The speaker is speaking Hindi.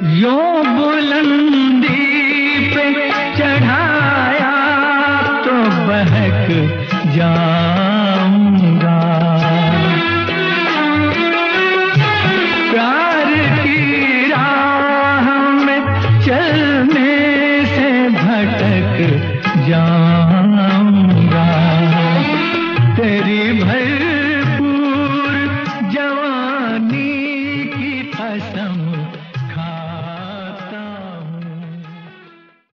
यो बुलंदी पे चढ़ाया तो बहक जाऊँगा। प्यार की राह में चलने से भटक जाऊँगा। तेरी भरपूर जवानी की कसम